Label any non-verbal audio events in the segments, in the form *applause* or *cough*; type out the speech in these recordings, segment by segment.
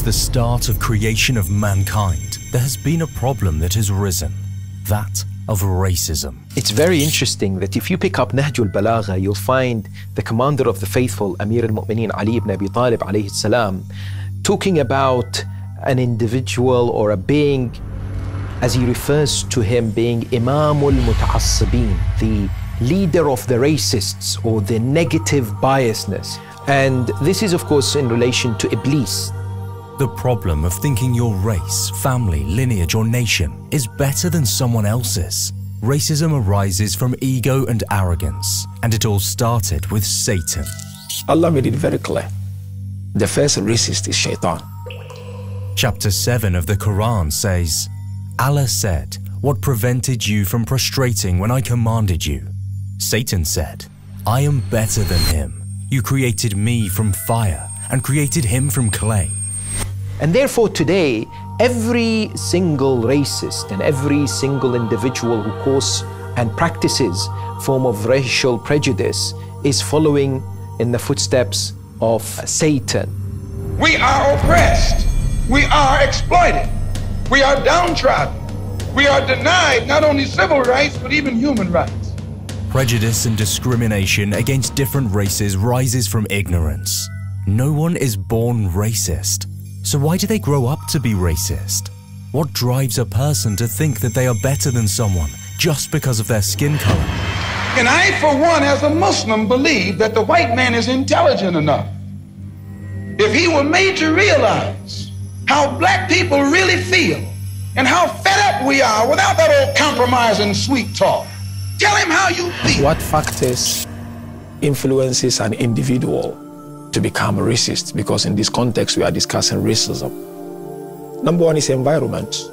since the start of creation of mankind, there has been a problem that has risen that of racism. It's very interesting that if you pick up Nahjul Balagha, you'll find the commander of the faithful, Amir al Mu'mineen Ali ibn Abi Talib alayhi talking about an individual or a being, as he refers to him being Imamul Muta'assibin, the leader of the racists or the negative biasness. And this is, of course, in relation to Iblis, the problem of thinking your race, family, lineage, or nation is better than someone else's. Racism arises from ego and arrogance, and it all started with Satan. Allah made it very clear. The first racist is Shaitan. Chapter 7 of the Quran says, Allah said, What prevented you from prostrating when I commanded you? Satan said, I am better than him. You created me from fire and created him from clay. And therefore, today, every single racist and every single individual who causes and practices form of racial prejudice is following in the footsteps of Satan. We are oppressed. We are exploited. We are downtrodden. We are denied not only civil rights, but even human rights. Prejudice and discrimination against different races rises from ignorance. No one is born racist. So why do they grow up to be racist? What drives a person to think that they are better than someone just because of their skin color? And I, for one, as a Muslim, believe that the white man is intelligent enough. If he were made to realize how black people really feel and how fed up we are without that old compromise and sweet talk, tell him how you feel. What factors influences an individual to become a racist because in this context we are discussing racism. Number one is environment.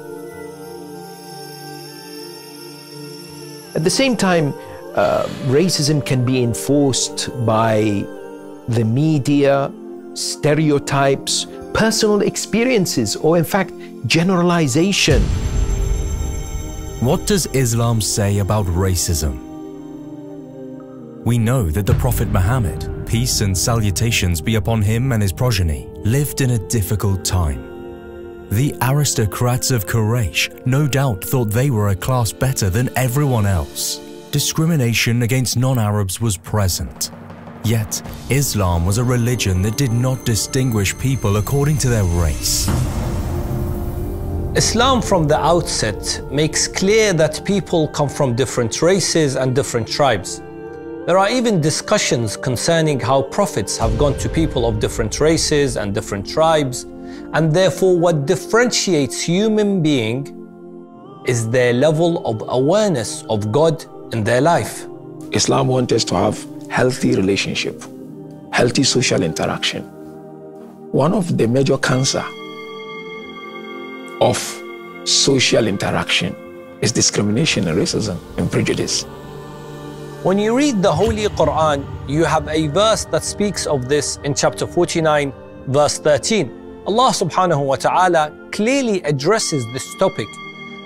At the same time, uh, racism can be enforced by the media, stereotypes, personal experiences, or in fact, generalization. What does Islam say about racism? We know that the Prophet Muhammad, peace and salutations be upon him and his progeny, lived in a difficult time. The aristocrats of Quraysh no doubt thought they were a class better than everyone else. Discrimination against non-Arabs was present. Yet, Islam was a religion that did not distinguish people according to their race. Islam from the outset makes clear that people come from different races and different tribes. There are even discussions concerning how prophets have gone to people of different races and different tribes, and therefore what differentiates human being is their level of awareness of God in their life. Islam wants us to have healthy relationship, healthy social interaction. One of the major cancer of social interaction is discrimination and racism and prejudice. When you read the Holy Quran, you have a verse that speaks of this in chapter 49, verse 13. Allah subhanahu wa ta'ala clearly addresses this topic,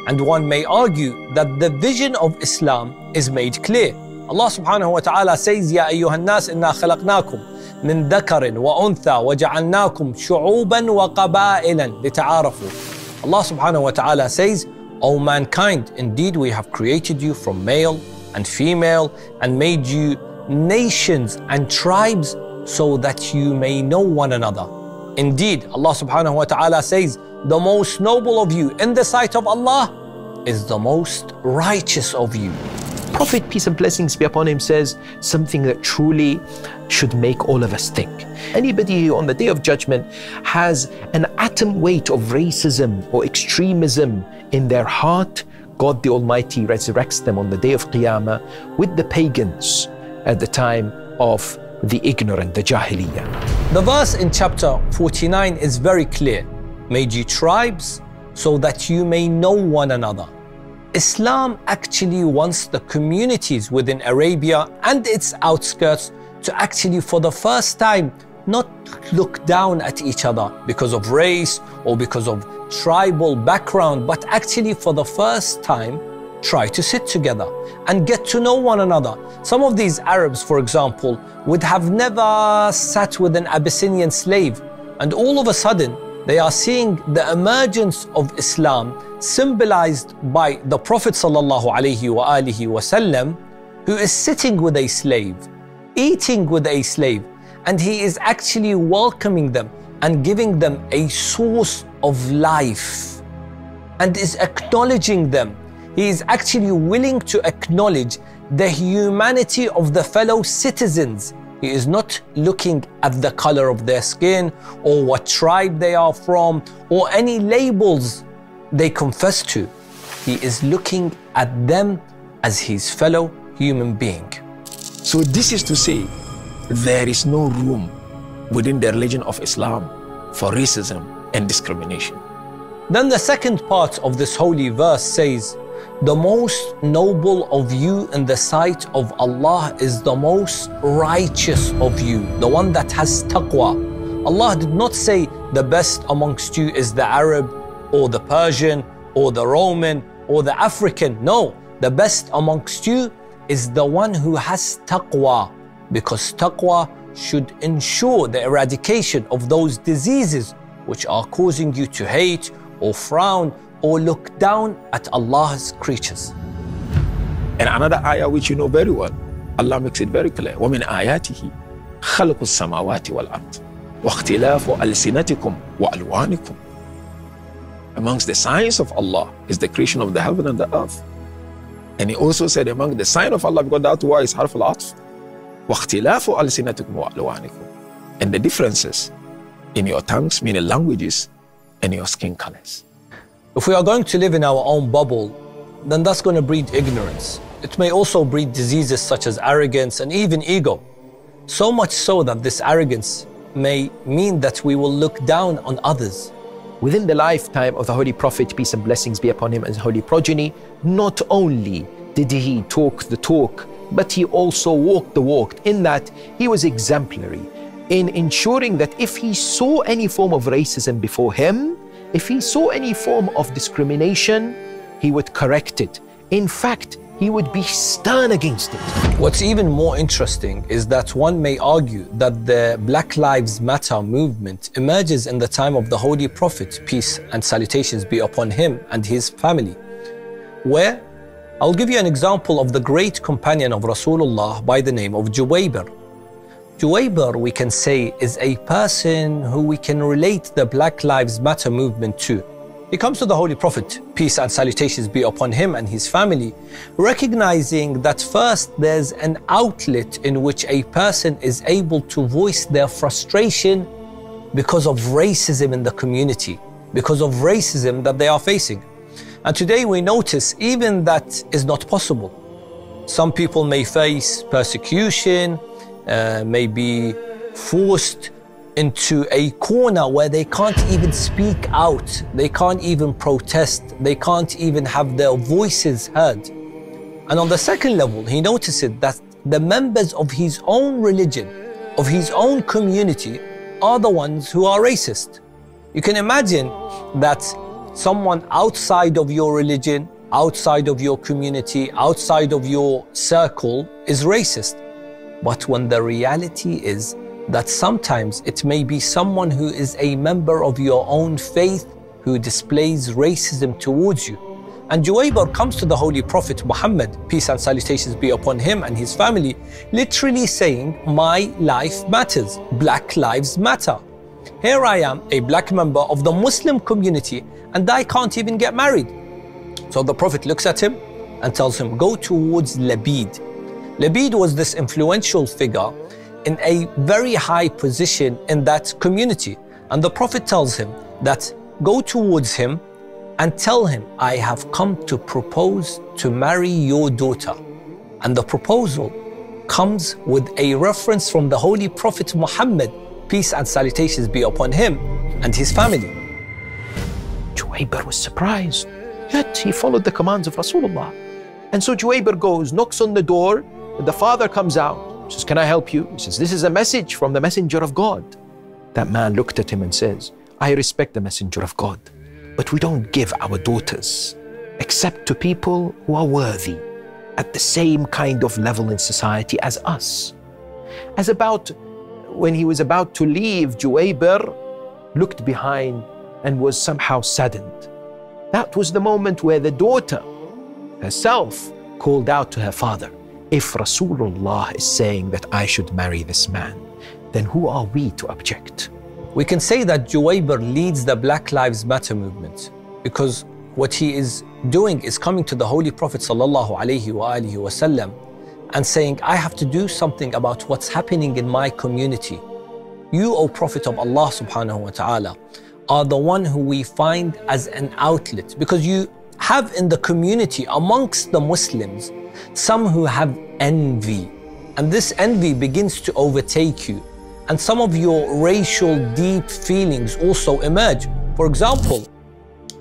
and one may argue that the vision of Islam is made clear. Allah subhanahu wa ta'ala says, inna khalaqnakum min dhakarin wa untha wa ja'alnakum shu'uban wa qabailan lita'arafu. Allah subhanahu wa ta'ala says, O mankind, indeed we have created you from male and female and made you nations and tribes so that you may know one another. Indeed, Allah subhanahu wa ta'ala says, the most noble of you in the sight of Allah is the most righteous of you. Prophet, peace and blessings be upon him, says something that truly should make all of us think. Anybody who on the day of judgment has an atom weight of racism or extremism in their heart, God the Almighty resurrects them on the day of Qiyamah with the pagans at the time of the ignorant, the Jahiliyyah. The verse in chapter 49 is very clear. Made you tribes so that you may know one another. Islam actually wants the communities within Arabia and its outskirts to actually, for the first time, not look down at each other because of race or because of tribal background, but actually for the first time try to sit together and get to know one another. Some of these Arabs, for example, would have never sat with an Abyssinian slave, and all of a sudden They are seeing the emergence of Islam symbolized by the Prophet wasallam, who is sitting with a slave, eating with a slave, and he is actually welcoming them and giving them a source of life and is acknowledging them. He is actually willing to acknowledge the humanity of the fellow citizens. He is not looking at the color of their skin or what tribe they are from or any labels they confess to. He is looking at them as his fellow human being. So, this is to say, there is no room within the religion of Islam for racism and discrimination. Then the second part of this holy verse says, The most noble of you in the sight of Allah is the most righteous of you, the one that has taqwa. Allah did not say the best amongst you is the Arab or the Persian or the Roman or the African. No, the best amongst you is the one who has taqwa because taqwa should ensure the eradication of those diseases which are causing you to hate or frown or look down at Allah's creatures. And another ayah which you know very well, Allah makes it very clear. وَمِنْ آيَاتِهِ خَلْقُ السَّمَاوَاتِ وَالْأَرْضِ وَاخْتِلَافُ أَلْسِنَتِكُمْ وَأَلْوَانِكُمْ Amongst the signs of Allah is the creation of the heaven and the earth. And he also said among the sign of Allah, because that word is harf al-atf, وَاخْتِلَافُ أَلْسِنَتِكُمْ وَأَلْوَانِكُمْ And the differences in your tongues, meaning languages, and your skin colors. If we are going to live in our own bubble, then that's going to breed ignorance. It may also breed diseases such as arrogance and even ego. So much so that this arrogance may mean that we will look down on others. Within the lifetime of the Holy Prophet, peace and blessings be upon him and his holy progeny, not only did he talk the talk, but he also walked the walk in that he was exemplary in ensuring that if he saw any form of racism before him, if he saw any form of discrimination, he would correct it. In fact, he would be stern against it. What's even more interesting is that one may argue that the Black Lives Matter movement emerges in the time of the Holy Prophet, peace and salutations be upon him and his family, where I'll give you an example of the great companion of Rasulullah by the name of Juwaybir. Juwaybir, we can say, is a person who we can relate the Black Lives Matter movement to. He comes to the Holy Prophet, peace and salutations be upon him and his family, recognizing that first there's an outlet in which a person is able to voice their frustration because of racism in the community, because of racism that they are facing. And today we notice even that is not possible. Some people may face persecution, uh, may be forced into a corner where they can't even speak out, they can't even protest, they can't even have their voices heard. And on the second level, he notices that the members of his own religion, of his own community, are the ones who are racist. You can imagine that someone outside of your religion, outside of your community, outside of your circle is racist. But when the reality is that sometimes it may be someone who is a member of your own faith who displays racism towards you. And Juwaybir comes to the Holy Prophet Muhammad, peace and salutations be upon him and his family, literally saying, My life matters, black lives matter. Here I am, a black member of the Muslim community, and I can't even get married. So the Prophet looks at him and tells him, Go towards Labid. Labid was this influential figure in a very high position in that community. And the Prophet tells him that go towards him and tell him, I have come to propose to marry your daughter. And the proposal comes with a reference from the Holy Prophet Muhammad, peace and salutations be upon him and his family. Juwaybir was surprised, yet he followed the commands of Rasulullah. And so Juwaybir goes, knocks on the door, the father comes out, says, Can I help you? He says, This is a message from the messenger of God. That man looked at him and says, I respect the messenger of God, but we don't give our daughters except to people who are worthy at the same kind of level in society as us. As about when he was about to leave, Juwaybir looked behind and was somehow saddened. That was the moment where the daughter herself called out to her father, If Rasulullah is saying that I should marry this man, then who are we to object? We can say that Juwaybir leads the Black Lives Matter movement because what he is doing is coming to the Holy Prophet sallallahu alaihi wasallam and saying, I have to do something about what's happening in my community. You, O Prophet of Allah subhanahu wa ta'ala, are the one who we find as an outlet because you have in the community amongst the Muslims some who have envy. And this envy begins to overtake you and some of your racial deep feelings also emerge. For example,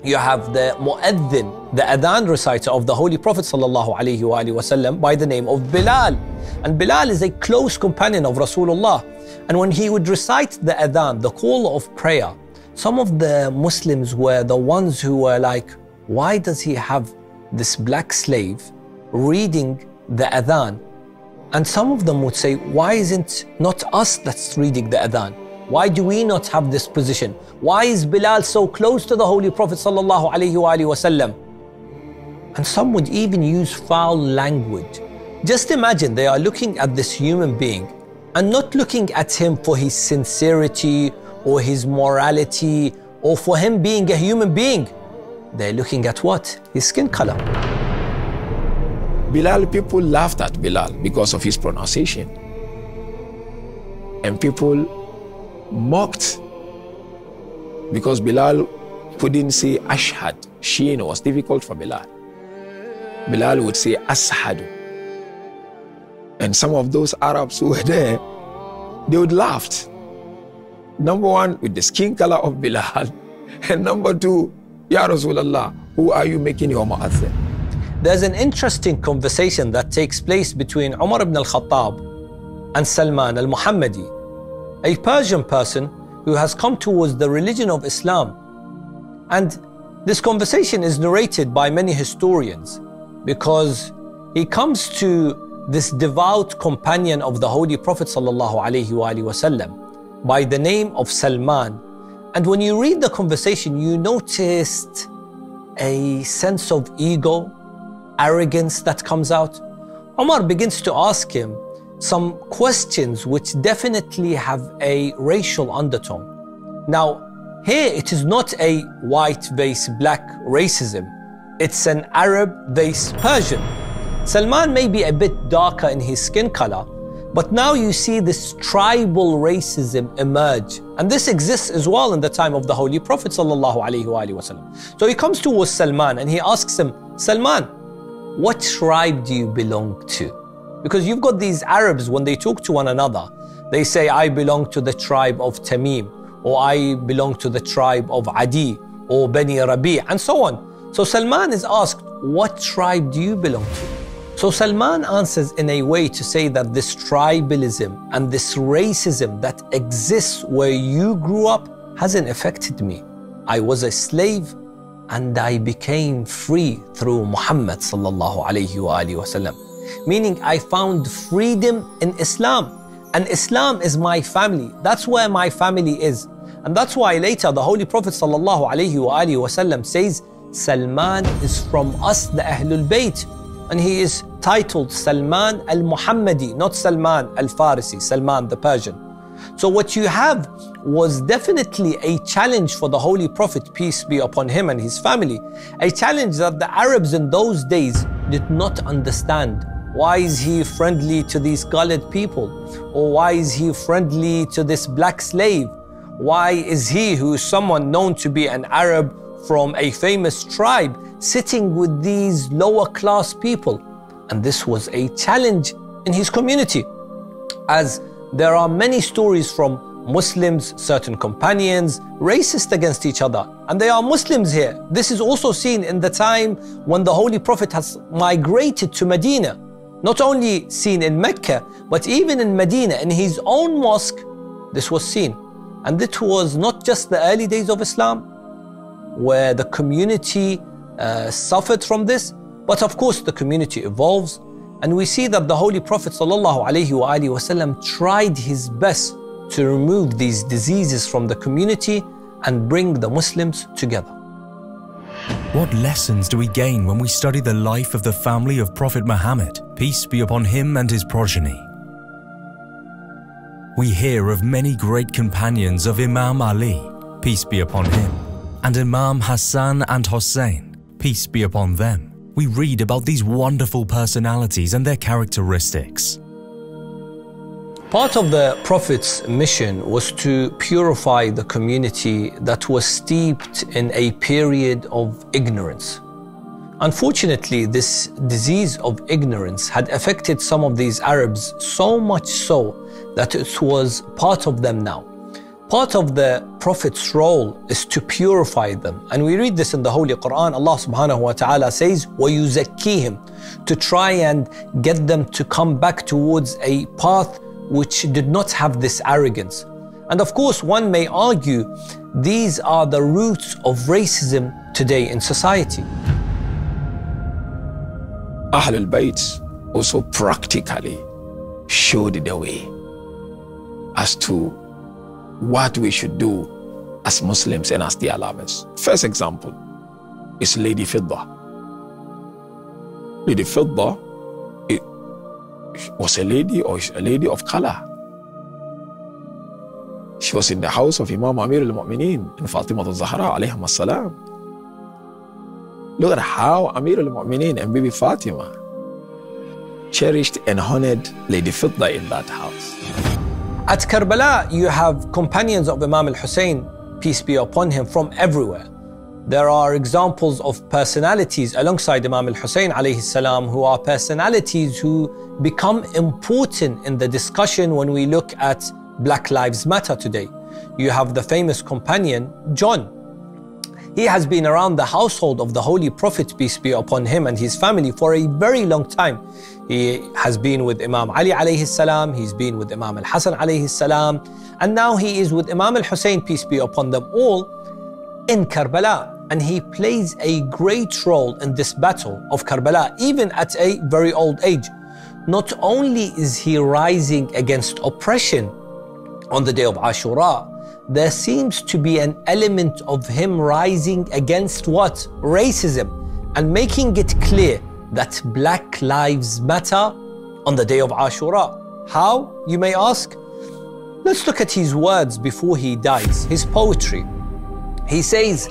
you have the mu'adhin, the adhan reciter of the Holy Prophet wasallam by the name of Bilal. And Bilal is a close companion of Rasulullah. And when he would recite the adhan, the call of prayer, some of the Muslims were the ones who were like, why does he have this black slave reading the adhan and some of them would say, why isn't not us that's reading the adhan? Why do we not have this position? Why is Bilal so close to the Holy Prophet sallallahu alaihi wasallam? And some would even use foul language. Just imagine they are looking at this human being and not looking at him for his sincerity or his morality or for him being a human being. They're looking at what? His skin color. Bilal, people laughed at Bilal because of his pronunciation. And people mocked because Bilal couldn't say Ashhad. Sheen was difficult for Bilal. Bilal would say Ashadu. And some of those Arabs who were there, they would laugh. Number one, with the skin color of Bilal. *laughs* And number two, Ya Rasulullah, who are you making your mu'azzin? There's an interesting conversation that takes place between Umar ibn al-Khattab and Salman al-Muhammadi, a Persian person who has come towards the religion of Islam. And this conversation is narrated by many historians because he comes to this devout companion of the Holy Prophet wasallam by the name of Salman. And when you read the conversation, you noticed a sense of ego, arrogance that comes out. Omar begins to ask him some questions which definitely have a racial undertone. Now, here it is not a white vs black racism, it's an Arab vs Persian. Salman may be a bit darker in his skin color, but now you see this tribal racism emerge. And this exists as well in the time of the Holy Prophet. So he comes towards Salman and he asks him, Salman, what tribe do you belong to? Because you've got these Arabs, when they talk to one another, they say, I belong to the tribe of Tamim, or I belong to the tribe of Adi, or Bani Rabi, and so on. So Salman is asked, What tribe do you belong to? So Salman answers in a way to say that this tribalism and this racism that exists where you grew up hasn't affected me. I was a slave and I became free through Muhammad sallallahu alayhi wasallam. Meaning I found freedom in Islam. And Islam is my family. That's where my family is. And that's why later the Holy Prophet wasallam says, Salman is from us, the Ahlul Bayt. And he is titled Salman al-Muhammadi, not Salman al-Farisi, Salman the Persian. So what you have was definitely a challenge for the Holy Prophet, peace be upon him and his family. A challenge that the Arabs in those days did not understand. Why is he friendly to these colored people? Or why is he friendly to this black slave? Why is he, who is someone known to be an Arab from a famous tribe, sitting with these lower class people? And this was a challenge in his community. As there are many stories from Muslims, certain companions, racist against each other. And they are Muslims here. This is also seen in the time when the Holy Prophet has migrated to Medina. Not only seen in Mecca, but even in Medina, in his own mosque, this was seen. And it was not just the early days of Islam, where the community uh, suffered from this, but of course the community evolves and we see that the Holy Prophet ﷺ tried his best to remove these diseases from the community and bring the Muslims together. What lessons do we gain when we study the life of the family of Prophet Muhammad, peace be upon him and his progeny? We hear of many great companions of Imam Ali, peace be upon him, and Imam Hassan and Hussein, peace be upon them. We read about these wonderful personalities and their characteristics. Part of the Prophet's mission was to purify the community that was steeped in a period of ignorance. Unfortunately, this disease of ignorance had affected some of these Arabs so much so that it was part of them now. Part of the Prophet's role is to purify them. And we read this in the Holy Quran. Allah subhanahu wa ta'ala says, وَيُزَكِّيهِمْ To try and get them to come back towards a path which did not have this arrogance. And of course, one may argue these are the roots of racism today in society. Ahlul Bayt also practically showed the way as to what we should do as Muslims and as their lovers. First example is Lady Fidda. Lady Fidda was a lady or a lady of color. She was in the house of Imam Amir al-Mu'mineen and Fatima al-Zahra alayhim salam. Look at how Amir al-Mu'mineen and Bibi Fatima cherished and honored Lady Fidda in that house. At Karbala, you have companions of Imam al-Hussein, peace be upon him, from everywhere. There are examples of personalities alongside Imam al-Hussein alayhi salam who are personalities who become important in the discussion when we look at Black Lives Matter today. You have the famous companion, John. He has been around the household of the Holy Prophet, peace be upon him and his family, for a very long time. He has been with Imam Ali alayhi salam, he's been with Imam al Hassan alayhi salam, and now he is with Imam al Hussein, peace be upon them all, in Karbala and he plays a great role in this battle of Karbala, even at a very old age. Not only is he rising against oppression on the day of Ashura, there seems to be an element of him rising against what? Racism, and making it clear that Black Lives Matter on the day of Ashura. How, you may ask? Let's look at his words before he dies, his poetry. He says,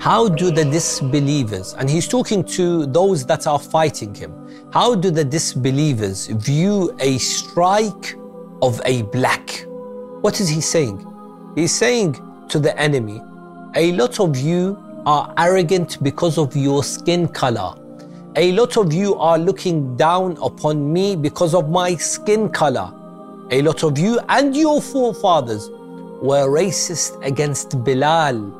how do the disbelievers, and he's talking to those that are fighting him, how do the disbelievers view a strike of a black? What is he saying? He's saying to the enemy, a lot of you are arrogant because of your skin color. A lot of you are looking down upon me because of my skin color. A lot of you and your forefathers were racist against Bilal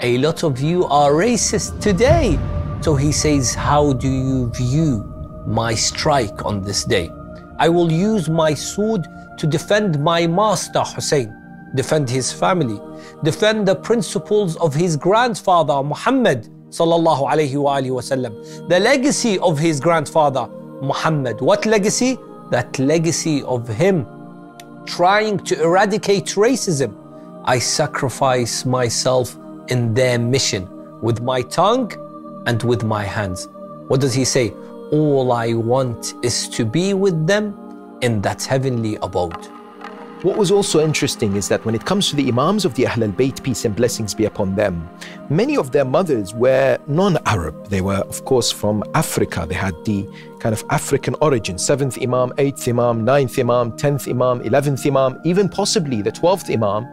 a lot of you are racist today. So he says, How do you view my strike on this day? I will use my sword to defend my master Hussein, defend his family, defend the principles of his grandfather Muhammad sallallahu wasallam, the legacy of his grandfather Muhammad. What legacy? That legacy of him trying to eradicate racism. I sacrifice myself in their mission with my tongue and with my hands. What does he say? All I want is to be with them in that heavenly abode. What was also interesting is that when it comes to the Imams of the Ahl al Bayt, peace and blessings be upon them, many of their mothers were non Arab. They were, of course, from Africa. They had the kind of African origin seventh Imam, eighth Imam, ninth Imam, tenth Imam, eleventh Imam, even possibly the twelfth Imam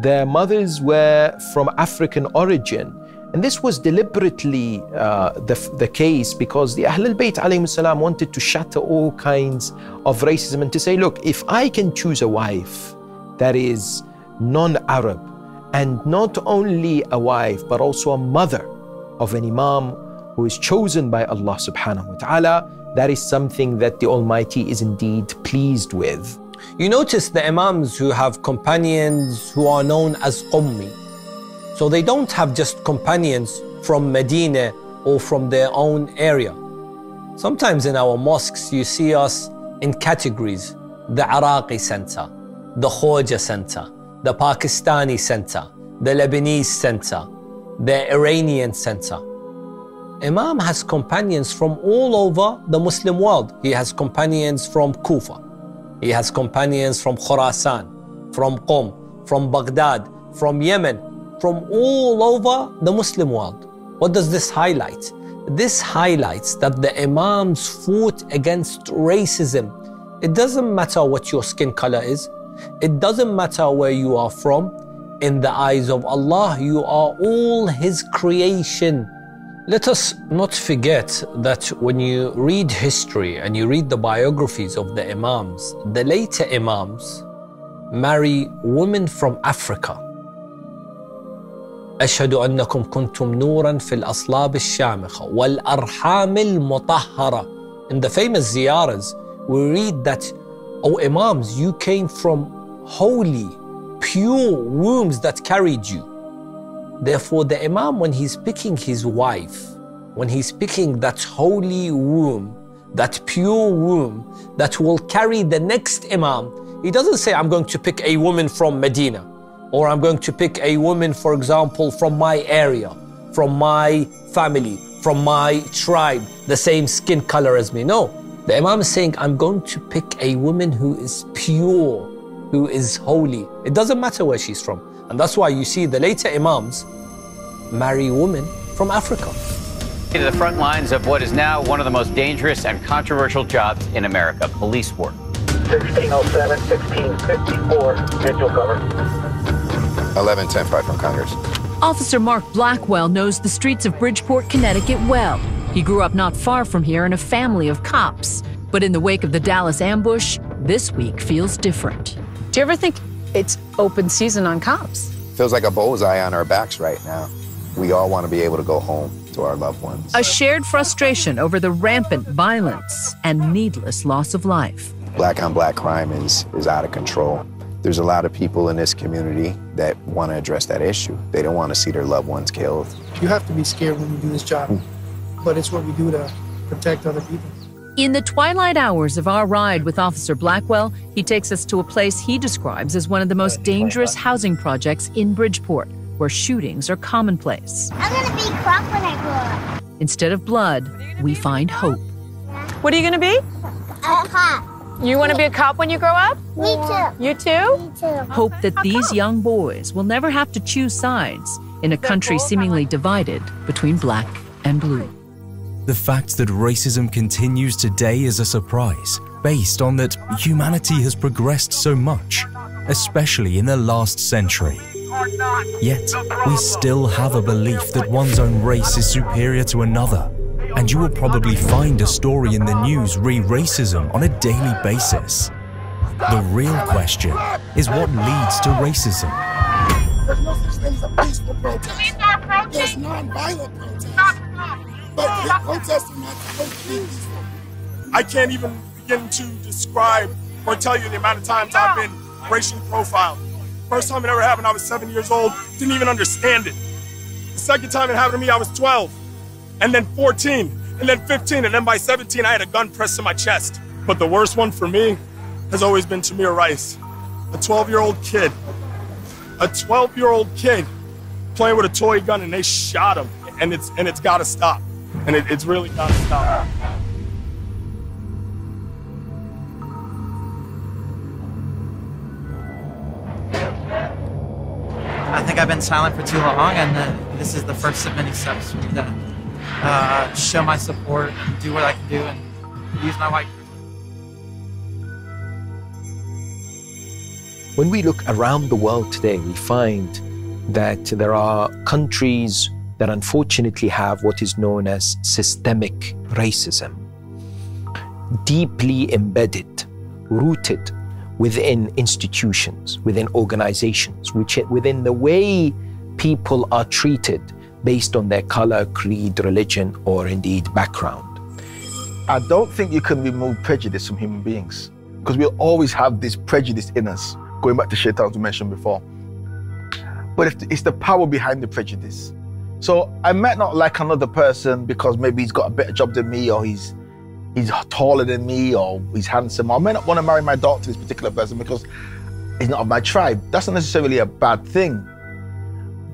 their mothers were from African origin. And this was deliberately uh, the, the case because the Ahlul Bayt salam wanted to shatter all kinds of racism and to say, look, if I can choose a wife that is non Arab and not only a wife but also a mother of an Imam who is chosen by Allah subhanahu wa ta'ala, that is something that the Almighty is indeed pleased with. You notice the Imams who have companions who are known as Qummi. So they don't have just companions from Medina or from their own area. Sometimes in our mosques, you see us in categories the Iraqi center, the Khoja center, the Pakistani center, the Lebanese center, the Iranian center. Imam has companions from all over the Muslim world. He has companions from Kufa. He has companions from Khorasan, from Qom, from Baghdad, from Yemen, from all over the Muslim world. What does this highlight? This highlights that the Imams fought against racism. It doesn't matter what your skin color is, it doesn't matter where you are from. In the eyes of Allah, you are all His creation. Let us not forget that when you read history and you read the biographies of the Imams, the later Imams marry women from Africa. أشهد أنكم كنتم نورا في الأصلاب الشامخة والأرحام المطهرة. In the famous ziyaras, we read that, O Imams, you came from holy, pure wombs that carried you. Therefore, the Imam, when he's picking his wife, when he's picking that holy womb, that pure womb that will carry the next Imam, he doesn't say, I'm going to pick a woman from Medina, or I'm going to pick a woman, for example, from my area, from my family, from my tribe, the same skin color as me. No. The Imam is saying, I'm going to pick a woman who is pure, who is holy. It doesn't matter where she's from. And that's why you see the later Imams marry women from Africa. To the front lines of what is now one of the most dangerous and controversial jobs in America police work. 1607, 1654, visual cover. 1110 from Congress. Officer Mark Blackwell knows the streets of Bridgeport, Connecticut well. He grew up not far from here in a family of cops. But in the wake of the Dallas ambush, this week feels different. Do you ever think it's open season on cops? Feels like a bullseye on our backs right now. We all want to be able to go home to our loved ones. A shared frustration over the rampant violence and needless loss of life. Black on black crime is, is out of control. There's a lot of people in this community that want to address that issue. They don't want to see their loved ones killed. You have to be scared when you do this job, hmm. but it's what we do to protect other people. In the twilight hours of our ride with Officer Blackwell, he takes us to a place he describes as one of the most dangerous housing projects in Bridgeport, where shootings are commonplace. I'm gonna be a cop when I grow up. Instead of blood, we find hope. What are you going to be? A cop. You want to be a cop when you grow up? Me too. You too? Me too. Hope that these young boys will never have to choose sides in a country seemingly divided between black and blue. The fact that racism continues today is a surprise, based on that humanity has progressed so much, especially in the last century. Yet, we still have a belief that one's own race is superior to another. And you will probably find a story in the news re racism on a daily basis. The real question is what leads to racism? There's no such thing as a peaceful protest. There's non-violent protest. But to. I can't even begin to describe or tell you the amount of times I've been racially profiled. First time it ever happened, I was seven years old, didn't even understand it. The second time it happened to me, I was 12, and then 14, and then 15, and then by 17, I had a gun pressed to my chest. But the worst one for me has always been Tamir Rice, a 12 year old kid. A 12 year old kid playing with a toy gun, and they shot him, and it's, and it's gotta stop. And it, it's really gotta stop. I think I've been silent for too long, and uh, this is the first of many steps for me to uh, show my support, do what I can do, and use my white. When we look around the world today, we find that there are countries that unfortunately have what is known as systemic racism, deeply embedded, rooted within institutions, within organizations, which within the way people are treated based on their color, creed, religion, or indeed background. I don't think you can remove prejudice from human beings because we'll always have this prejudice in us, going back to shaitan we mentioned before. But it's the power behind the prejudice. So I might not like another person because maybe he's got a better job than me or he's he's taller than me or he's handsome. I may not want to marry my daughter to this particular person because he's not of my tribe. That's not necessarily a bad thing.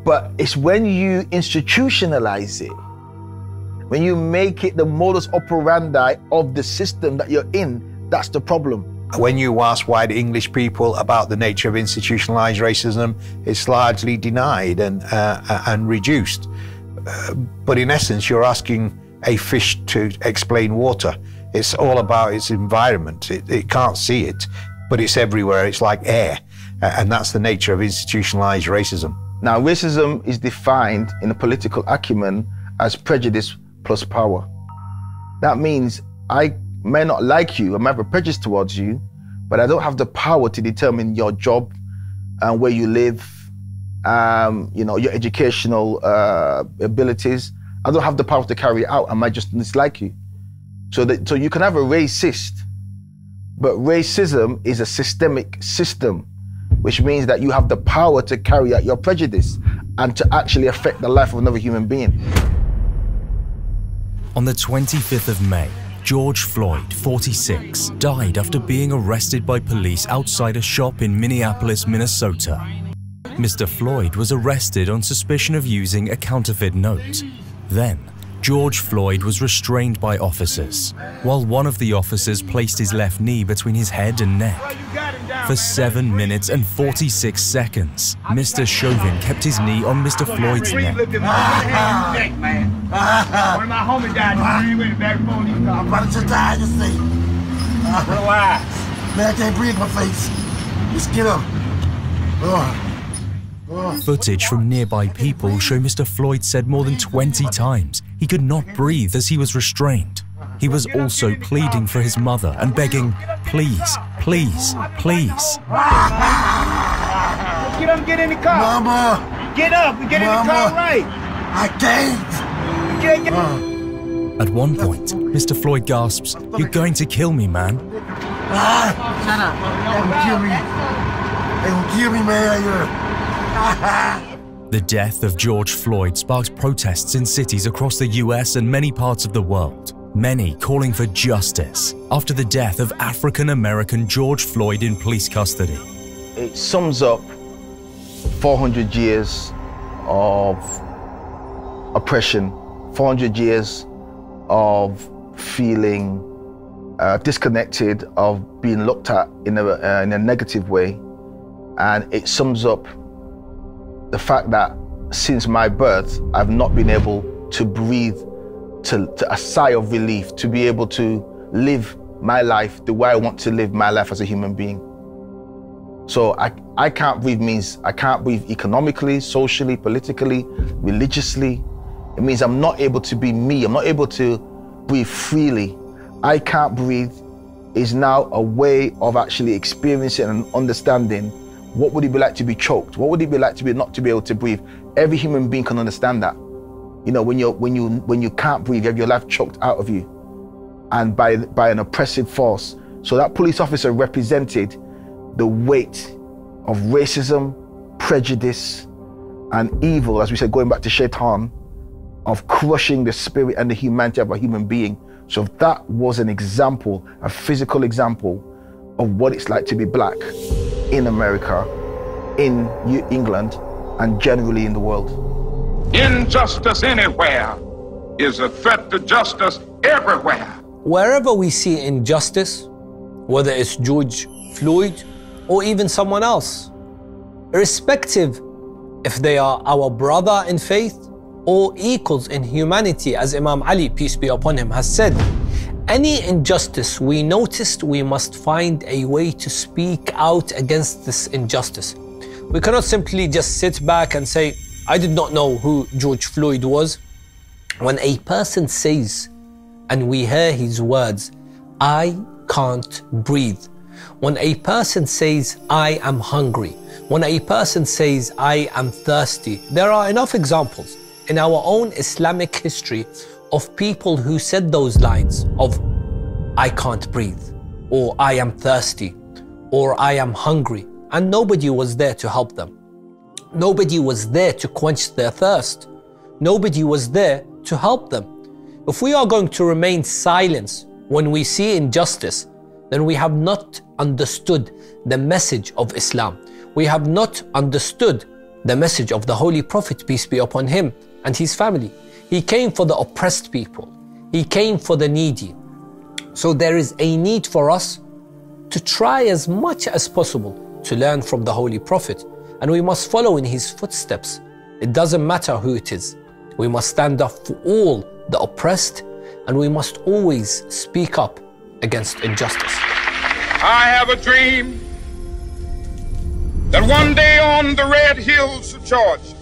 But it's when you institutionalize it, when you make it the modus operandi of the system that you're in, that's the problem. When you ask white English people about the nature of institutionalized racism, it's largely denied and, uh, and reduced. Uh, but in essence, you're asking a fish to explain water. It's all about its environment. It, it can't see it, but it's everywhere. It's like air. Uh, and that's the nature of institutionalized racism. Now, racism is defined in a political acumen as prejudice plus power. That means I may not like you, I may have a prejudice towards you, but I don't have the power to determine your job and where you live, um, you know, your educational uh, abilities. I don't have the power to carry it out. I might just dislike you. So that so you can have a racist, but racism is a systemic system, which means that you have the power to carry out your prejudice and to actually affect the life of another human being. On the 25th of May, George Floyd, 46, died after being arrested by police outside a shop in Minneapolis, Minnesota. Mr. Floyd was arrested on suspicion of using a counterfeit note. Then, George Floyd was restrained by officers, while one of the officers placed his left knee between his head and neck. For 7 minutes and 46 seconds, Mr. Chauvin kept his knee on Mr. Floyd's neck. One of my homies died. You went back before these I'm about to die, you see. Relax. Man, I can't breathe my face. Just get up. Oh. Footage from nearby people show Mr. Floyd said more than 20 times he could not breathe as he was restrained. He was also pleading for his mother and begging, please, please, please. Get up, get in the car. Mama. Get up, we get in the car right. I can't. Get, get. At one point, Mr. Floyd gasps, You're going to kill me, man. Ah. Shut up. They gonna kill me. They gonna kill me, man. *laughs* The death of George Floyd sparked protests in cities across the US and many parts of the world, many calling for justice after the death of African American George Floyd in police custody. It sums up 400 years of oppression, 400 years of feeling uh, disconnected, of being looked at in a, uh, in a negative way. And it sums up the fact that since my birth, I've not been able to breathe to, to a sigh of relief, to be able to live my life the way I want to live my life as a human being. So I, I can't breathe means I can't breathe economically, socially, politically, religiously. It means I'm not able to be me. I'm not able to breathe freely. I can't breathe is now a way of actually experiencing and understanding what would it be like to be choked? What would it be like to be not to be able to breathe? Every human being can understand that. You know, when you're when you when you can't breathe, you have your life choked out of you, and by by an oppressive force. So that police officer represented the weight of racism, prejudice, and evil, as we said, going back to Shaitan, of crushing the spirit and the humanity of a human being. So that was an example, a physical example of what it's like to be black in America, in U- England, and generally in the world. Injustice anywhere is a threat to justice everywhere. Wherever we see injustice, whether it's George Floyd or even someone else, irrespective if they are our brother in faith or equals in humanity, as Imam Ali, peace be upon him, has said, any injustice we noticed, we must find a way to speak out against this injustice. We cannot simply just sit back and say, I did not know who George Floyd was. When a person says, and we hear his words, I can't breathe. When a person says, I am hungry. When a person says, I am thirsty. There are enough examples in our own Islamic history of people who said those lines of I can't breathe or I am thirsty or I am hungry and nobody was there to help them. Nobody was there to quench their thirst. Nobody was there to help them. If we are going to remain silent when we see injustice, then we have not understood the message of Islam. We have not understood the message of the Holy Prophet, peace be upon him, and his family. He came for the oppressed people, he came for the needy. So there is a need for us to try as much as possible to learn from the Holy Prophet, and we must follow in his footsteps. It doesn't matter who it is. We must stand up for all the oppressed, and we must always speak up against injustice. I have a dream that one day on the red hills of Georgia,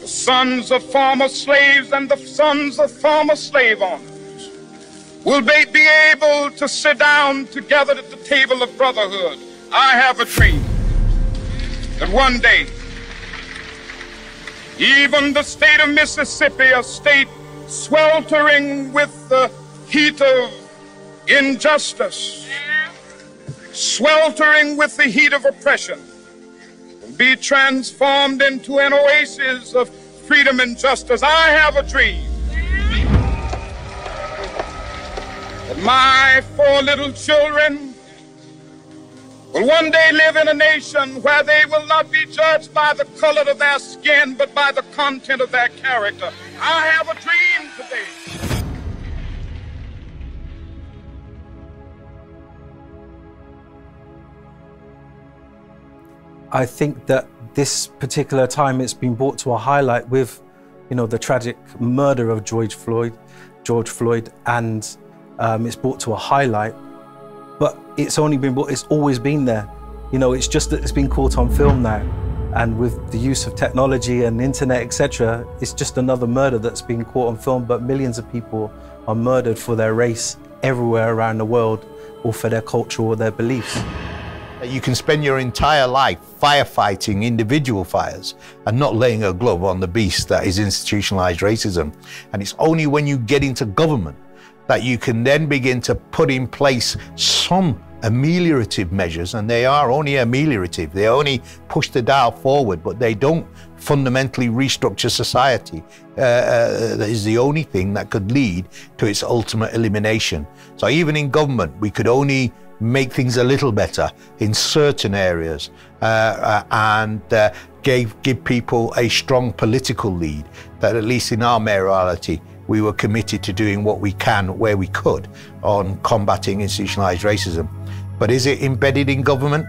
the sons of former slaves and the sons of former slave owners will be, able to sit down together at the table of brotherhood. I have a dream that one day, even the state of Mississippi, a state sweltering with the heat of injustice, sweltering with the heat of oppression, will be transformed into an oasis of freedom and justice. I have a dream that my four little children will one day live in a nation where they will not be judged by the color of their skin, but by the content of their character. I have a dream today. I think that this particular time it's been brought to a highlight with, you know, the tragic murder of George Floyd, George Floyd, and um, it's brought to a highlight. But it's only been it's always been there. You know, it's just that it's been caught on film now. And with the use of technology and internet, etc., it's just another murder that's been caught on film. But millions of people are murdered for their race everywhere around the world, or for their culture or their beliefs. You can spend your entire life firefighting individual fires and not laying a glove on the beast that is institutionalized racism. And it's only when you get into government that you can then begin to put in place some ameliorative measures, and they are only ameliorative. They only push the dial forward, but they don't fundamentally restructure society. Uh, uh, that is the only thing that could lead to its ultimate elimination. So even in government, we could only make things a little better in certain areas uh, uh, and uh, gave, give people a strong political lead that at least in our mayoralty we were committed to doing what we can where we could on combating institutionalized racism. But is it embedded in government?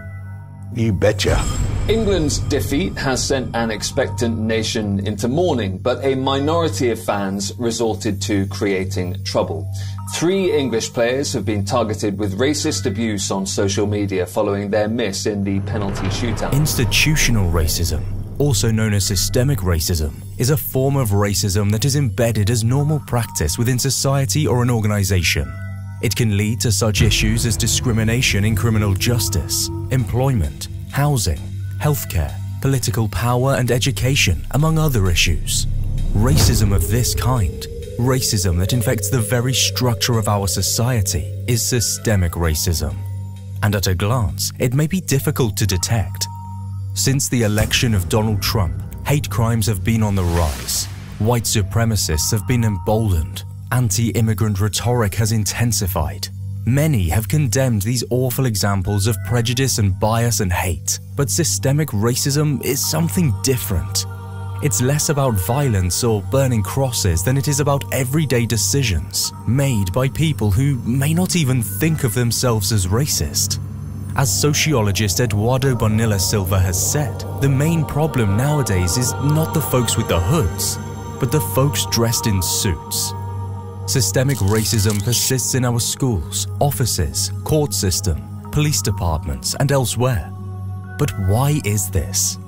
You betcha. England's defeat has sent an expectant nation into mourning, but a minority of fans resorted to creating trouble. Three English players have been targeted with racist abuse on social media following their miss in the penalty shootout. Institutional racism, also known as systemic racism, is a form of racism that is embedded as normal practice within society or an organization. It can lead to such issues as discrimination in criminal justice, employment, housing, healthcare, political power, and education, among other issues. Racism of this kind, racism that infects the very structure of our society, is systemic racism. And at a glance, it may be difficult to detect. Since the election of Donald Trump, hate crimes have been on the rise. White supremacists have been emboldened. Anti-immigrant rhetoric has intensified. Many have condemned these awful examples of prejudice and bias and hate, but systemic racism is something different. It's less about violence or burning crosses than it is about everyday decisions made by people who may not even think of themselves as racist. As sociologist Eduardo Bonilla Silva has said, the main problem nowadays is not the folks with the hoods, but the folks dressed in suits. Systemic racism persists in our schools, offices, court system, police departments, and elsewhere. But why is this?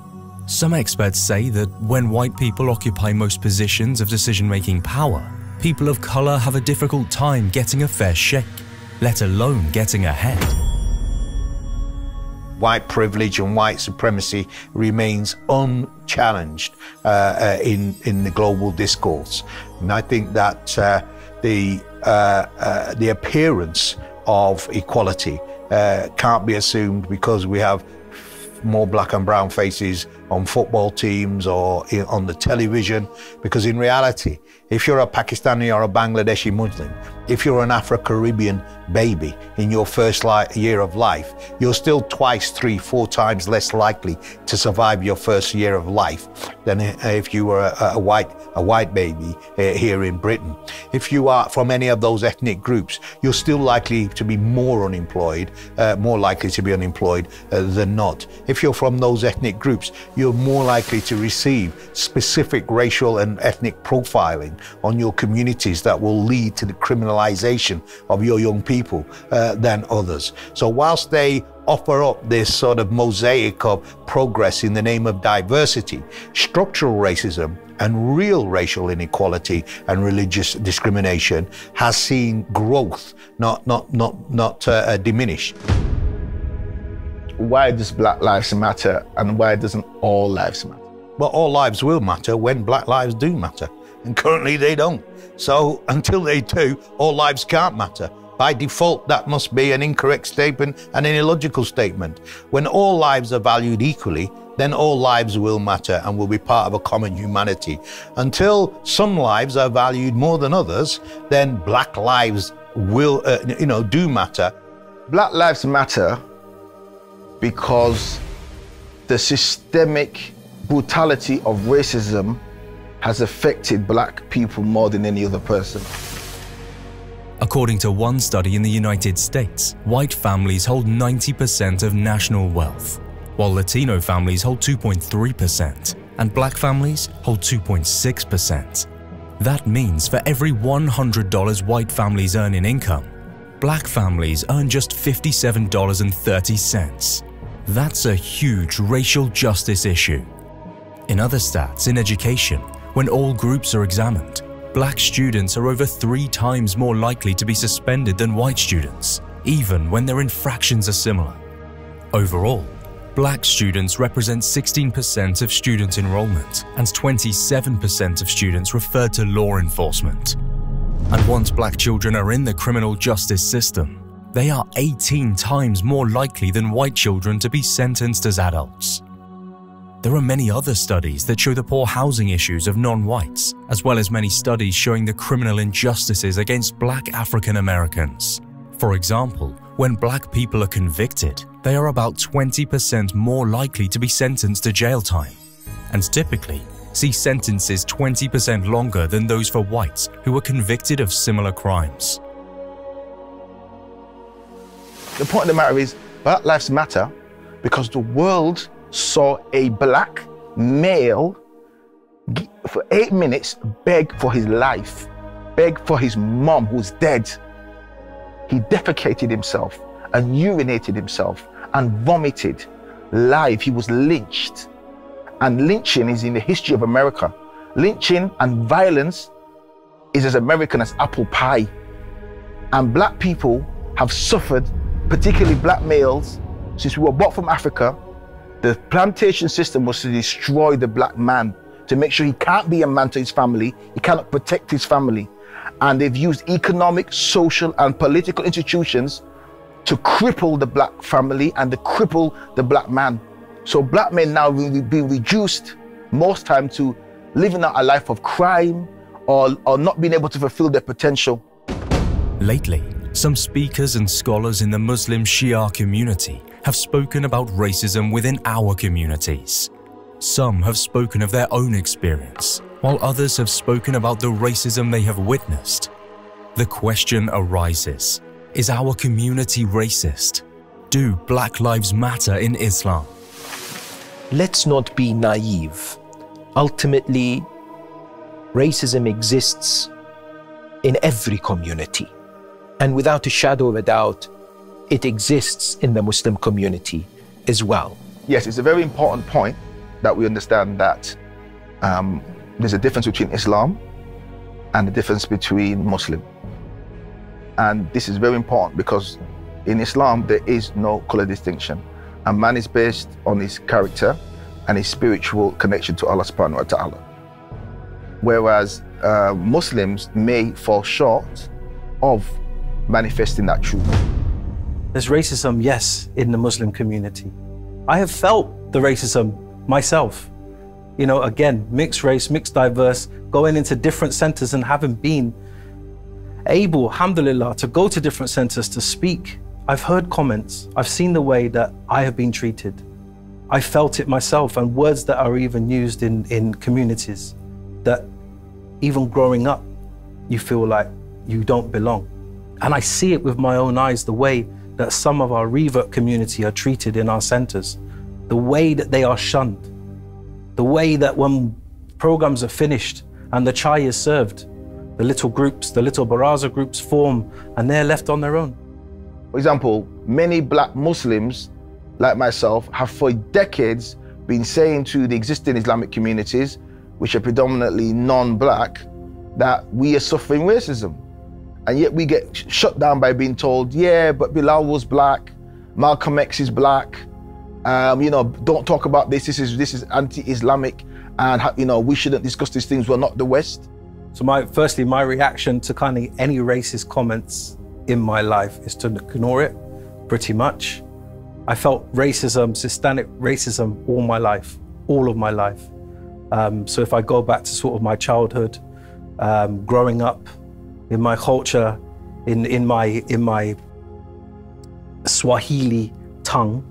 Some experts say that when white people occupy most positions of decision-making power, people of color have a difficult time getting a fair shake, let alone getting ahead. White privilege and white supremacy remains unchallenged uh, uh, in in the global discourse, and I think that uh, the uh, uh, the appearance of equality uh, can't be assumed because we have more black and brown faces on football teams or on the television. Because in reality, if you're a Pakistani or a Bangladeshi Muslim, if you're an Afro Caribbean baby in your first year of life, you're still twice, three, four times less likely to survive your first year of life than if you were a, a white a white baby uh, here in Britain. If you are from any of those ethnic groups, you're still likely to be more unemployed, uh, more likely to be unemployed uh, than not. If you're from those ethnic groups, you're more likely to receive specific racial and ethnic profiling on your communities that will lead to the criminalization of your young people uh, than others. So whilst they offer up this sort of mosaic of progress in the name of diversity, structural racism and real racial inequality and religious discrimination has seen growth, not not not not uh, uh, diminish. Why does Black Lives Matter, and why doesn't all lives matter? Well, all lives will matter when Black lives do matter, and currently they don't. So until they do, all lives can't matter. By default, that must be an incorrect statement and an illogical statement. When all lives are valued equally, then all lives will matter and will be part of a common humanity. Until some lives are valued more than others, then black lives will, uh, you know, do matter. Black lives matter because the systemic brutality of racism has affected black people more than any other person. According to one study in the United States, white families hold 90% of national wealth, while Latino families hold 2.3% and black families hold 2.6%. That means for every $100 white families earn in income, black families earn just $57.30. That's a huge racial justice issue. In other stats, in education, when all groups are examined, black students are over three times more likely to be suspended than white students, even when their infractions are similar. Overall, black students represent 16% of student enrollment and 27% of students referred to law enforcement. And once black children are in the criminal justice system, they are 18 times more likely than white children to be sentenced as adults. There are many other studies that show the poor housing issues of non-whites, as well as many studies showing the criminal injustices against black African Americans. For example, when black people are convicted, they are about 20% more likely to be sentenced to jail time, and typically see sentences 20% longer than those for whites who were convicted of similar crimes. The point of the matter is, Black Lives Matter because the world saw a black male for eight minutes beg for his life, beg for his mom who's dead. He defecated himself and urinated himself and vomited live. He was lynched. And lynching is in the history of America. Lynching and violence is as American as apple pie. And black people have suffered, particularly black males, since we were brought from Africa the plantation system was to destroy the black man, to make sure he can't be a man to his family, he cannot protect his family. And they've used economic, social, and political institutions to cripple the black family and to cripple the black man. So black men now will be reduced most time to living out a life of crime or, or not being able to fulfill their potential. Lately, some speakers and scholars in the Muslim Shia community have spoken about racism within our communities. Some have spoken of their own experience, while others have spoken about the racism they have witnessed. The question arises, is our community racist? Do Black Lives Matter in Islam? Let's not be naive. Ultimately, racism exists in every community. And without a shadow of a doubt, it exists in the Muslim community as well. Yes, it's a very important point that we understand that um, there's a difference between Islam and the difference between Muslim. And this is very important because in Islam there is no color distinction. A man is based on his character and his spiritual connection to Allah subhanahu wa ta'ala. Whereas uh, Muslims may fall short of manifesting that truth. There's racism, yes, in the Muslim community. I have felt the racism myself. You know, again, mixed race, mixed diverse, going into different centers and having been able, alhamdulillah, to go to different centers to speak. I've heard comments, I've seen the way that I have been treated. I felt it myself, and words that are even used in, in communities that even growing up, you feel like you don't belong. And I see it with my own eyes the way that some of our revert community are treated in our centers, the way that they are shunned, the way that when programs are finished and the chai is served, the little groups, the little baraza groups form and they're left on their own. For example, many black Muslims, like myself, have for decades been saying to the existing Islamic communities, which are predominantly non black, that we are suffering racism. And yet we get shut down by being told, yeah, but Bilal was black, Malcolm X is black, um, you know, don't talk about this, this is, this is anti-Islamic, and, you know, we shouldn't discuss these things, we're not the West. So my, firstly, my reaction to kind of any racist comments in my life is to ignore it, pretty much. I felt racism, systemic racism all my life, all of my life. Um, so if I go back to sort of my childhood, um, growing up in my culture, in, in, my, in my Swahili tongue,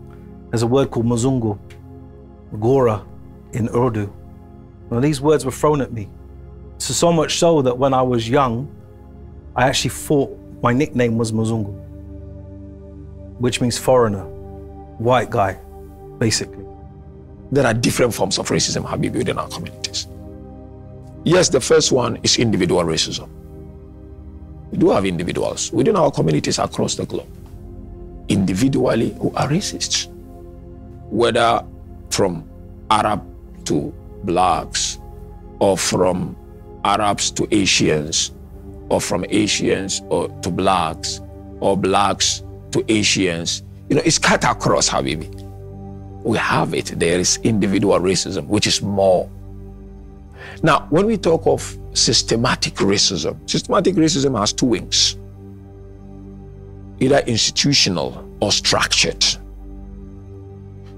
there's a word called Mzungu, Gora in Urdu. Now, these words were thrown at me. So, so much so that when I was young, I actually thought my nickname was Mzungu, which means foreigner, white guy, basically. There are different forms of racism, Habib, within our communities. Yes, the first one is individual racism. We do have individuals within our communities across the globe, individually who are racists, whether from Arab to blacks, or from Arabs to Asians, or from Asians or to blacks, or blacks to Asians. You know, it's cut across, Habibi. We have it. There is individual racism, which is more now, when we talk of systematic racism, systematic racism has two wings either institutional or structured.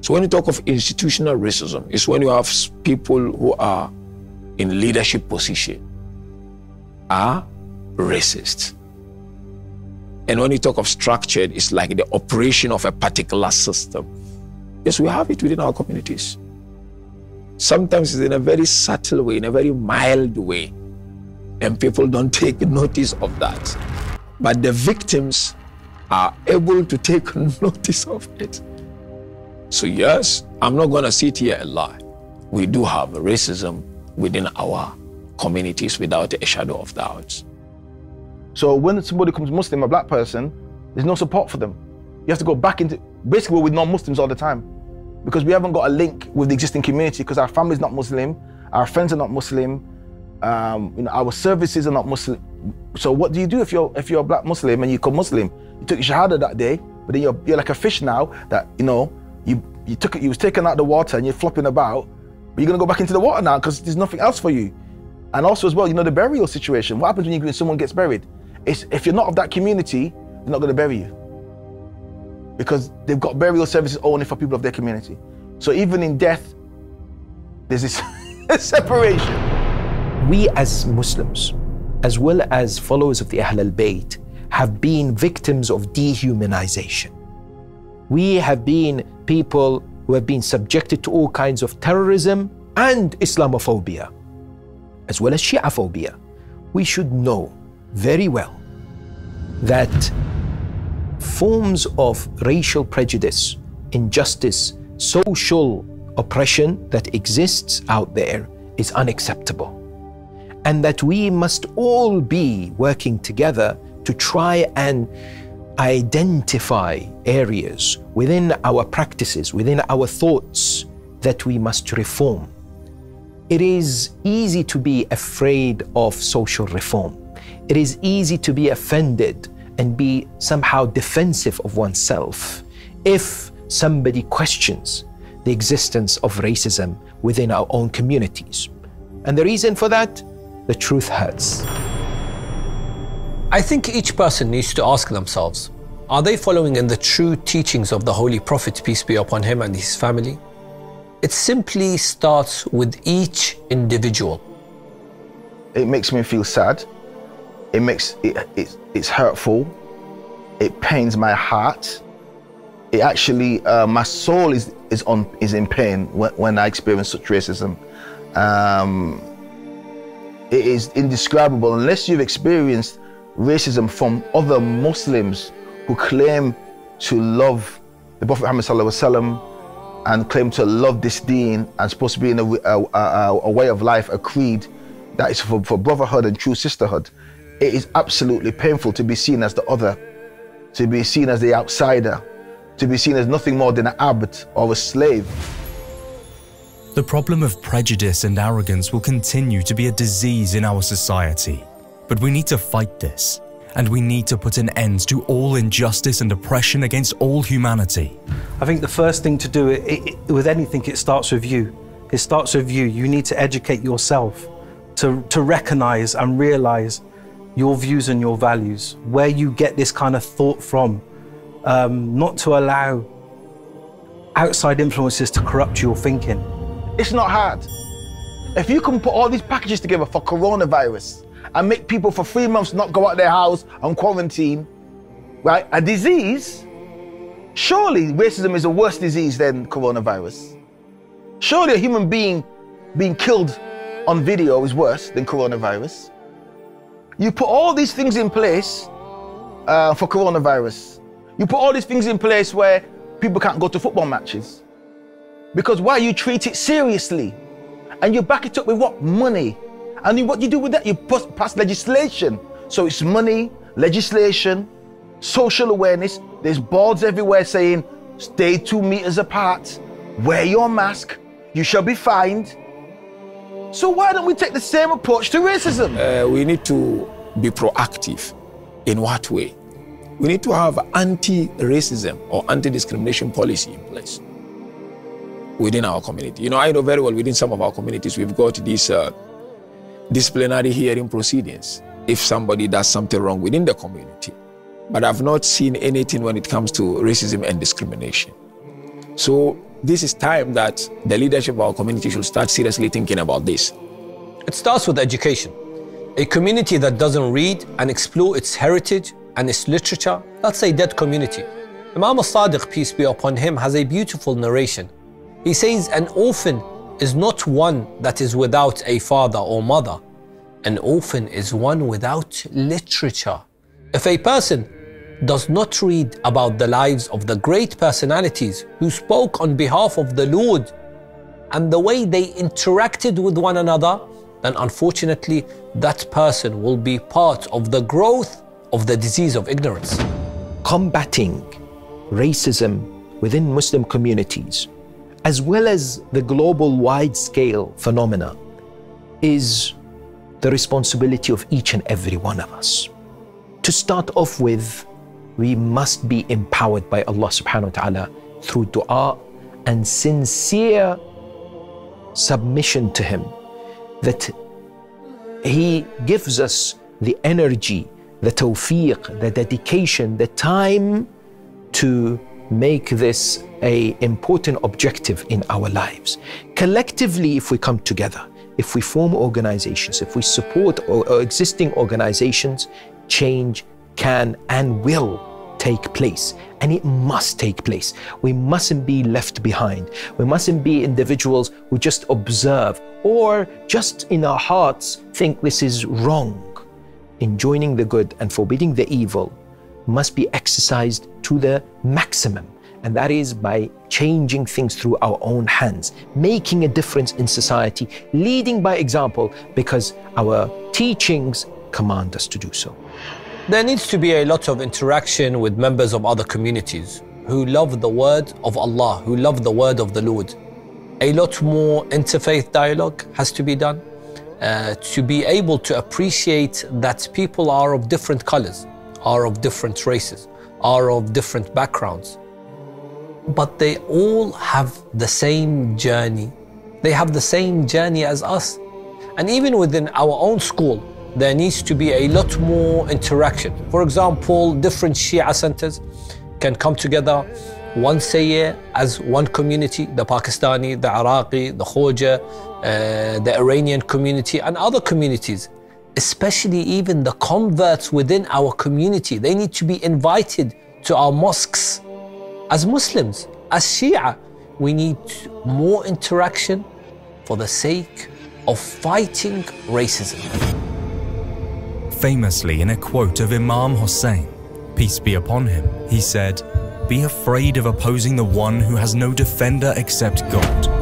So, when you talk of institutional racism, it's when you have people who are in leadership position are racist. And when you talk of structured, it's like the operation of a particular system. Yes, we have it within our communities. Sometimes it's in a very subtle way, in a very mild way. And people don't take notice of that. But the victims are able to take *laughs* notice of it. So, yes, I'm not going to sit here and lie. We do have racism within our communities without a shadow of doubt. So, when somebody becomes Muslim, a black person, there's no support for them. You have to go back into basically, we're with non Muslims all the time because we haven't got a link with the existing community because our family's not Muslim, our friends are not Muslim, um, you know, our services are not Muslim. So what do you do if you're if you're a black Muslim and you become Muslim? You took shahada that day, but then you're, you're like a fish now that you know you you took it, you was taken out of the water and you're flopping about, but you're gonna go back into the water now because there's nothing else for you. And also as well, you know the burial situation. What happens when, you, when someone gets buried? It's, if you're not of that community, they're not gonna bury you because they've got burial services only for people of their community. So even in death, there's this *laughs* separation. We as Muslims, as well as followers of the Ahl al Bayt, have been victims of dehumanization. We have been people who have been subjected to all kinds of terrorism and Islamophobia, as well as Shiaphobia. We should know very well that forms of racial prejudice, injustice, social oppression that exists out there is unacceptable. And that we must all be working together to try and identify areas within our practices, within our thoughts that we must reform. It is easy to be afraid of social reform. It is easy to be offended and be somehow defensive of oneself if somebody questions the existence of racism within our own communities. And the reason for that, the truth hurts. I think each person needs to ask themselves Are they following in the true teachings of the Holy Prophet, peace be upon him and his family? It simply starts with each individual. It makes me feel sad. It makes it, it it's hurtful. It pains my heart. It actually, uh, my soul is is on is in pain when, when I experience such racism. Um, it is indescribable unless you've experienced racism from other Muslims who claim to love the Prophet Muhammad and claim to love this deen and supposed to be in a, a, a, a way of life, a creed that is for, for brotherhood and true sisterhood. It is absolutely painful to be seen as the other, to be seen as the outsider, to be seen as nothing more than an abd or a slave. The problem of prejudice and arrogance will continue to be a disease in our society. But we need to fight this, and we need to put an end to all injustice and oppression against all humanity. I think the first thing to do it, it, with anything, it starts with you. It starts with you. You need to educate yourself to, to recognize and realize your views and your values, where you get this kind of thought from, um, not to allow outside influences to corrupt your thinking. It's not hard. If you can put all these packages together for coronavirus and make people for three months not go out their house on quarantine, right? A disease, surely racism is a worse disease than coronavirus. Surely a human being being killed on video is worse than coronavirus. You put all these things in place uh, for coronavirus. You put all these things in place where people can't go to football matches. Because why you treat it seriously and you back it up with what? Money. And you, what you do with that? You pass legislation. So it's money, legislation, social awareness. There's boards everywhere saying stay two meters apart, wear your mask, you shall be fined. So why don't we take the same approach to racism? Uh, we need to be proactive. In what way? We need to have anti-racism or anti-discrimination policy in place within our community. You know, I know very well within some of our communities, we've got these uh, disciplinary hearing proceedings if somebody does something wrong within the community. But I've not seen anything when it comes to racism and discrimination. So this is time that the leadership of our community should start seriously thinking about this. It starts with education. A community that doesn't read and explore its heritage and its literature, that's a dead community. Imam al-Sadiq, peace be upon him, has a beautiful narration he says an orphan is not one that is without a father or mother. An orphan is one without literature. If a person does not read about the lives of the great personalities who spoke on behalf of the Lord and the way they interacted with one another, then unfortunately that person will be part of the growth of the disease of ignorance. Combating racism within Muslim communities as well as the global wide scale phenomena, is the responsibility of each and every one of us. To start off with, we must be empowered by Allah subhanahu wa ta'ala through dua and sincere submission to Him that He gives us the energy, the tawfiq, the dedication, the time to make this a important objective in our lives. Collectively, if we come together, if we form organizations, if we support or, or existing organizations, change can and will take place and it must take place. We mustn't be left behind. We mustn't be individuals who just observe or just in our hearts think this is wrong. Enjoining the good and forbidding the evil must be exercised to the maximum and that is by changing things through our own hands, making a difference in society, leading by example, because our teachings command us to do so. There needs to be a lot of interaction with members of other communities who love the word of Allah, who love the word of the Lord. A lot more interfaith dialogue has to be done uh, to be able to appreciate that people are of different colors, are of different races, are of different backgrounds but they all have the same journey. They have the same journey as us. And even within our own school, there needs to be a lot more interaction. For example, different Shia centers can come together once a year as one community the Pakistani, the Iraqi, the Khoja, uh, the Iranian community, and other communities. Especially even the converts within our community, they need to be invited to our mosques. As Muslims, as Shia, we need more interaction for the sake of fighting racism. Famously, in a quote of Imam Hussein, peace be upon him, he said, Be afraid of opposing the one who has no defender except God.